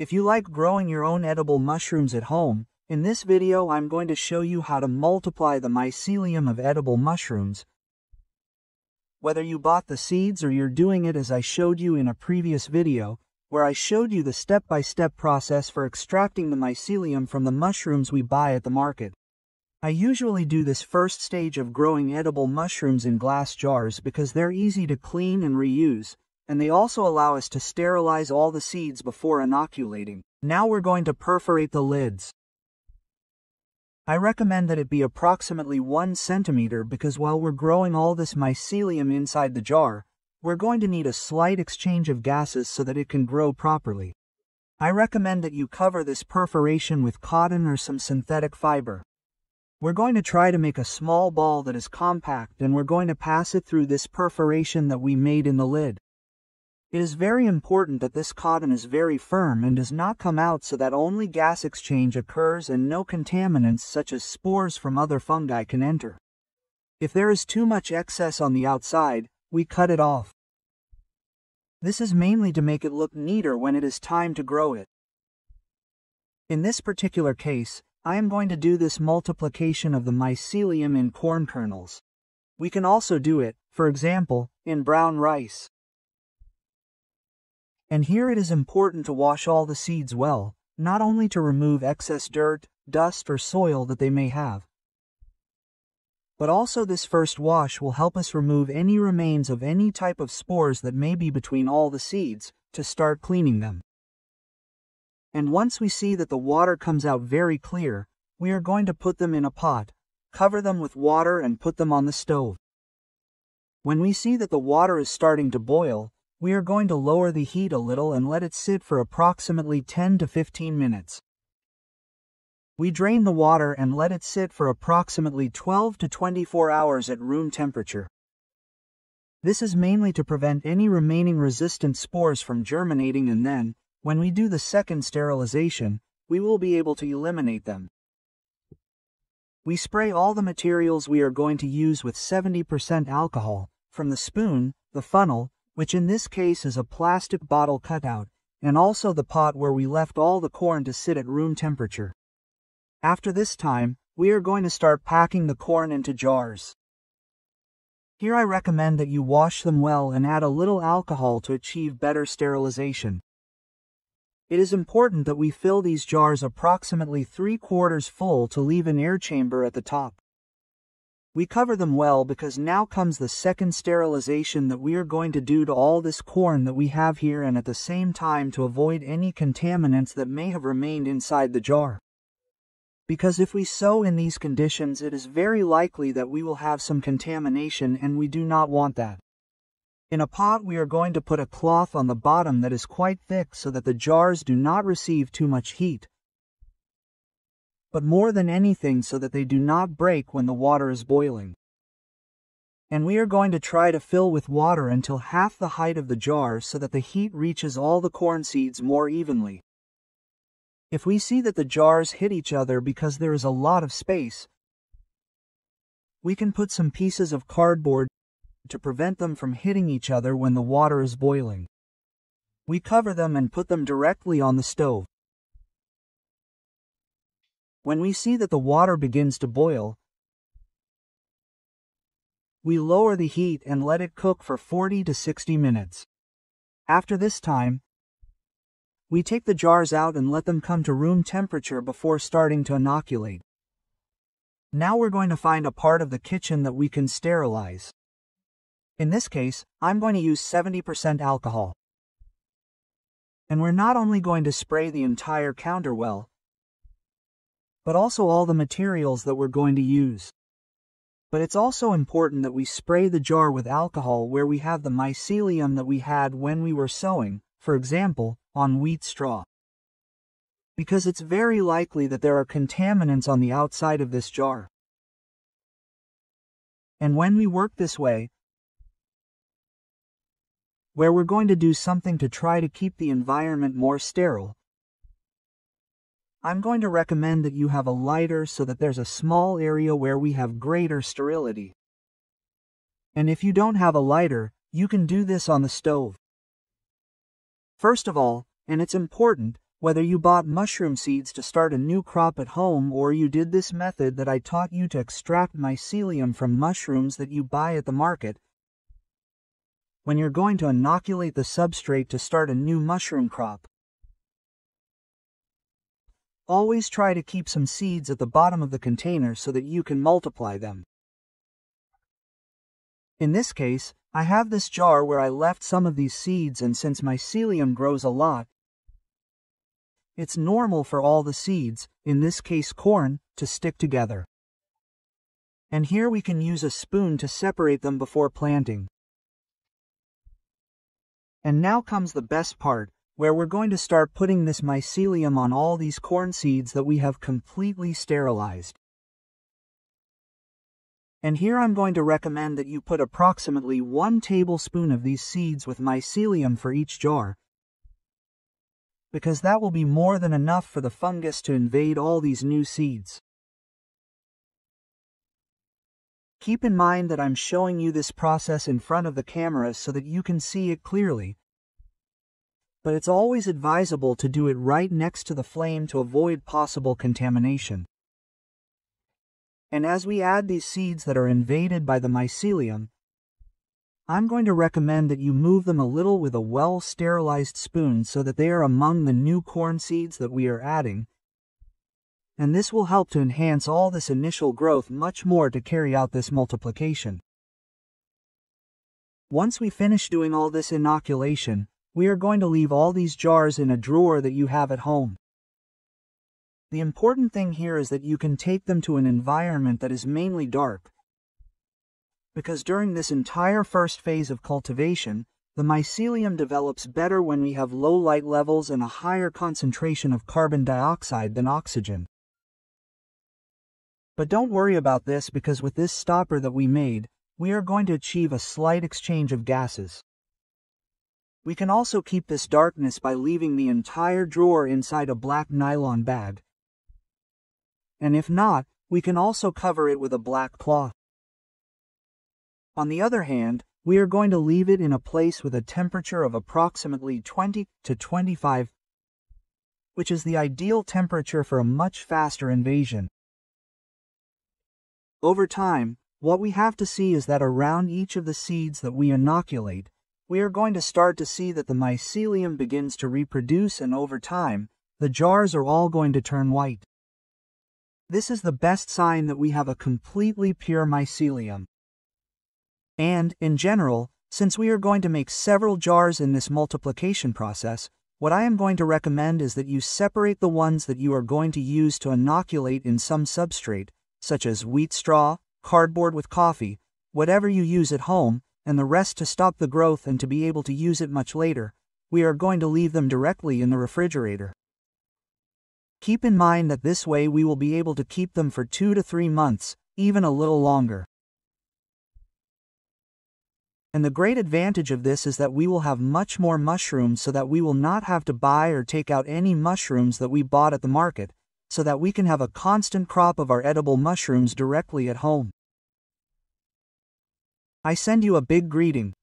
If you like growing your own edible mushrooms at home, in this video I'm going to show you how to multiply the mycelium of edible mushrooms. Whether you bought the seeds or you're doing it as I showed you in a previous video, where I showed you the step-by-step -step process for extracting the mycelium from the mushrooms we buy at the market. I usually do this first stage of growing edible mushrooms in glass jars because they're easy to clean and reuse, and they also allow us to sterilize all the seeds before inoculating. Now we're going to perforate the lids. I recommend that it be approximately 1 centimeter because while we're growing all this mycelium inside the jar, we're going to need a slight exchange of gases so that it can grow properly. I recommend that you cover this perforation with cotton or some synthetic fiber. We're going to try to make a small ball that is compact and we're going to pass it through this perforation that we made in the lid. It is very important that this cotton is very firm and does not come out so that only gas exchange occurs and no contaminants such as spores from other fungi can enter. If there is too much excess on the outside, we cut it off. This is mainly to make it look neater when it is time to grow it. In this particular case, I am going to do this multiplication of the mycelium in corn kernels. We can also do it, for example, in brown rice. And here it is important to wash all the seeds well, not only to remove excess dirt, dust, or soil that they may have, but also this first wash will help us remove any remains of any type of spores that may be between all the seeds to start cleaning them. And once we see that the water comes out very clear, we are going to put them in a pot, cover them with water and put them on the stove. When we see that the water is starting to boil, we are going to lower the heat a little and let it sit for approximately 10 to 15 minutes. We drain the water and let it sit for approximately 12 to 24 hours at room temperature. This is mainly to prevent any remaining resistant spores from germinating and then, when we do the second sterilization, we will be able to eliminate them. We spray all the materials we are going to use with 70% alcohol, from the spoon, the funnel, which in this case is a plastic bottle cutout, and also the pot where we left all the corn to sit at room temperature. After this time, we are going to start packing the corn into jars. Here I recommend that you wash them well and add a little alcohol to achieve better sterilization. It is important that we fill these jars approximately three quarters full to leave an air chamber at the top. We cover them well because now comes the second sterilization that we are going to do to all this corn that we have here and at the same time to avoid any contaminants that may have remained inside the jar. Because if we sow in these conditions it is very likely that we will have some contamination and we do not want that. In a pot we are going to put a cloth on the bottom that is quite thick so that the jars do not receive too much heat, but more than anything so that they do not break when the water is boiling. And we are going to try to fill with water until half the height of the jar so that the heat reaches all the corn seeds more evenly. If we see that the jars hit each other because there is a lot of space, we can put some pieces of cardboard to prevent them from hitting each other when the water is boiling. We cover them and put them directly on the stove. When we see that the water begins to boil, we lower the heat and let it cook for 40 to 60 minutes. After this time, we take the jars out and let them come to room temperature before starting to inoculate. Now we're going to find a part of the kitchen that we can sterilize. In this case, I'm going to use 70% alcohol. And we're not only going to spray the entire counter well, but also all the materials that we're going to use. But it's also important that we spray the jar with alcohol where we have the mycelium that we had when we were sowing, for example, on wheat straw. Because it's very likely that there are contaminants on the outside of this jar. And when we work this way, where we're going to do something to try to keep the environment more sterile, I'm going to recommend that you have a lighter so that there's a small area where we have greater sterility. And if you don't have a lighter, you can do this on the stove. First of all, and it's important, Whether you bought mushroom seeds to start a new crop at home or you did this method that I taught you to extract mycelium from mushrooms that you buy at the market, when you're going to inoculate the substrate to start a new mushroom crop, always try to keep some seeds at the bottom of the container so that you can multiply them. In this case, I have this jar where I left some of these seeds and since mycelium grows a lot, it's normal for all the seeds, in this case corn, to stick together. And here we can use a spoon to separate them before planting. And now comes the best part, where we're going to start putting this mycelium on all these corn seeds that we have completely sterilized. And here I'm going to recommend that you put approximately one tablespoon of these seeds with mycelium for each jar, because that will be more than enough for the fungus to invade all these new seeds. Keep in mind that I'm showing you this process in front of the camera so that you can see it clearly. But it's always advisable to do it right next to the flame to avoid possible contamination. And as we add these seeds that are invaded by the mycelium, I'm going to recommend that you move them a little with a well-sterilized spoon so that they are among the new corn seeds that we are adding. And this will help to enhance all this initial growth much more to carry out this multiplication. Once we finish doing all this inoculation, we are going to leave all these jars in a drawer that you have at home. The important thing here is that you can take them to an environment that is mainly dark, because during this entire first phase of cultivation, the mycelium develops better when we have low light levels and a higher concentration of carbon dioxide than oxygen. But don't worry about this because with this stopper that we made, we are going to achieve a slight exchange of gases. We can also keep this darkness by leaving the entire drawer inside a black nylon bag. And if not, we can also cover it with a black cloth. On the other hand, we are going to leave it in a place with a temperature of approximately 20 to 25, which is the ideal temperature for a much faster invasion. Over time, what we have to see is that around each of the seeds that we inoculate, we are going to start to see that the mycelium begins to reproduce and over time, the jars are all going to turn white. This is the best sign that we have a completely pure mycelium. And, in general, since we are going to make several jars in this multiplication process, what I am going to recommend is that you separate the ones that you are going to use to inoculate in some substrate, such as wheat straw, cardboard with coffee, whatever you use at home, and the rest to stop the growth and to be able to use it much later, we are going to leave them directly in the refrigerator. Keep in mind that this way we will be able to keep them for two to three months, even a little longer. And the great advantage of this is that we will have much more mushrooms so that we will not have to buy or take out any mushrooms that we bought at the market, so that we can have a constant crop of our edible mushrooms directly at home. I send you a big greeting.